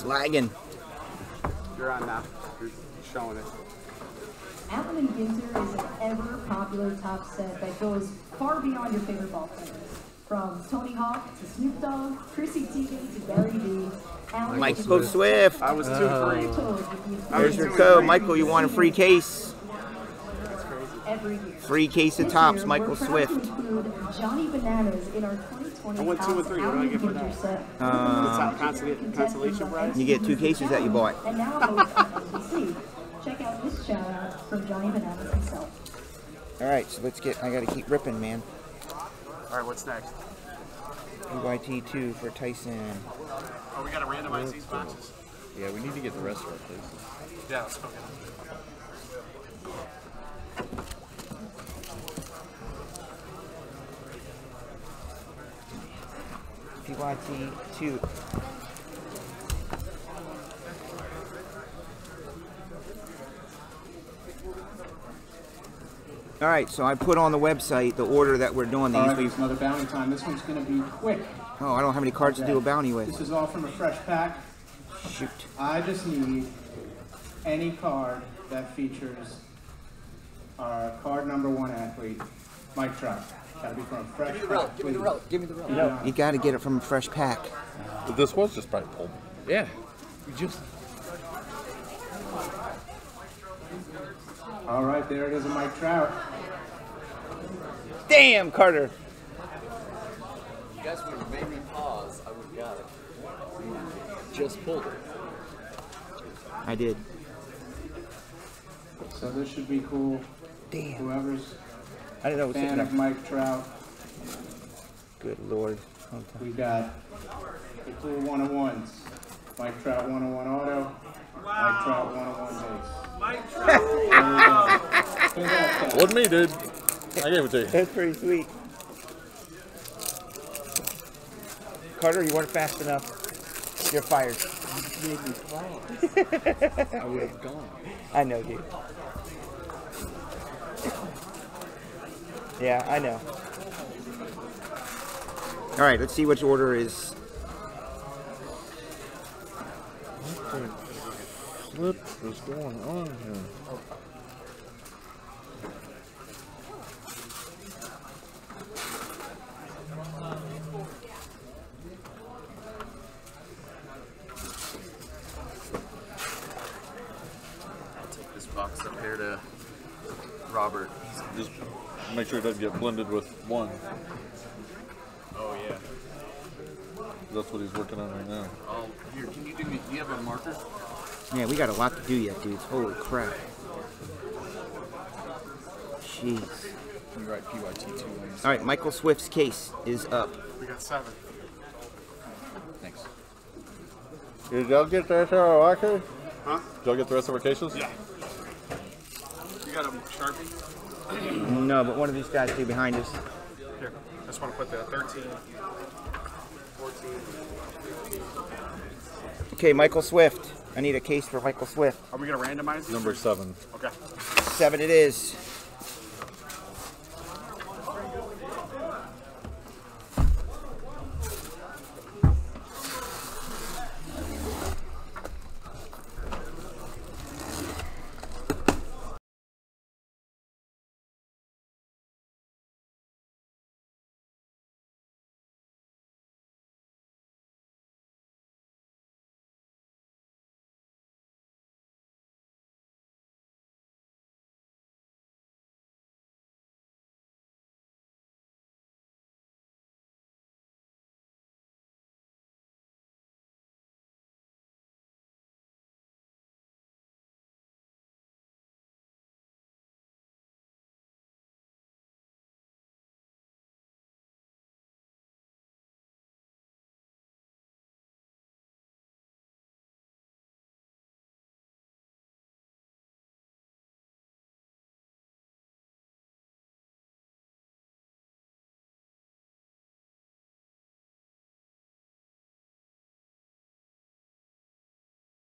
It's lagging. You're on now. You're showing it. Allen and Ginter is an ever popular Topps set that goes far beyond your favorite ball players. From Tony Hawk to Snoop Dogg, Chrissy Teigen to Gary Vee, Allen Michael is Swift. I was two three. totally with you There's your code. Michael, you want a free case? every year. Free case of This Topps, year, Michael we're proud Swift. To include Johnny Bananas in our 2020 I went two and three. What do I Allen get for Ginter that? set. It's not consola- Contestant consolation prize. You get two cases that you bought. And now host of NBC. Check out this shout out from Johnny Bananas himself. All right, so let's get. I got to keep ripping, man. All right, what's next? PYT two for Tyson. Oh, we gotta randomize these boxes. Yeah, we need to get the rest of our places. Yeah, let's go get them. All right, so I put on the website the order that we're doing All these. right, We, there's another bounty time. This one's going to be quick. oh, I don't have any cards to do a bounty with. This is all from a fresh pack. Shoot. I just need any card that features our card number one athlete, Mike Trout. Gotta be from a fresh pack. Give me the rope. Give me the rope. You got to get it from a fresh pack. But this was just probably pulled. Yeah. We just All right, there it is, a Mike Trout. Damn, Carter. you guys would have made me pause, I would have got it. Just pulled it. I did. So this should be cool. Damn. Whoever's I didn't know it was sitting fan of Mike Trout, Good lord. Okay. we got the cool one-on-ones. Mike Trout one-on-one auto. Mike Trout one-on-one base. Mike Trout. we go. Congrats, guys. Wasn't me, dude. I gave it to you. That's pretty sweet. Carter, you weren't fast enough. You're fired. made me pause. I would have gone. I know, dude. Yeah, I know. All right, let's see which order is. What is going on here? Take this box up here to Robert. Just make sure it doesn't get blended with one. Oh yeah. That's what he's working on right now. Oh, here, can you do me? Do you have a marker? Yeah, we got a lot to do yet, dudes. Holy crap. Jeez. Can you write PYT two? All right, Michael Swift's case is up. We got seven. Thanks. Did y'all get the rest of our locker? Huh? Did y'all get the rest of our cases? Yeah. You got a sharpie? No, but one of these guys stay behind us. Here. I just want to put the 13, 14. Okay, Michael Swift. I need a case for Michael Swift. Are we gonna randomize these? Number seven. Okay. Seven it is.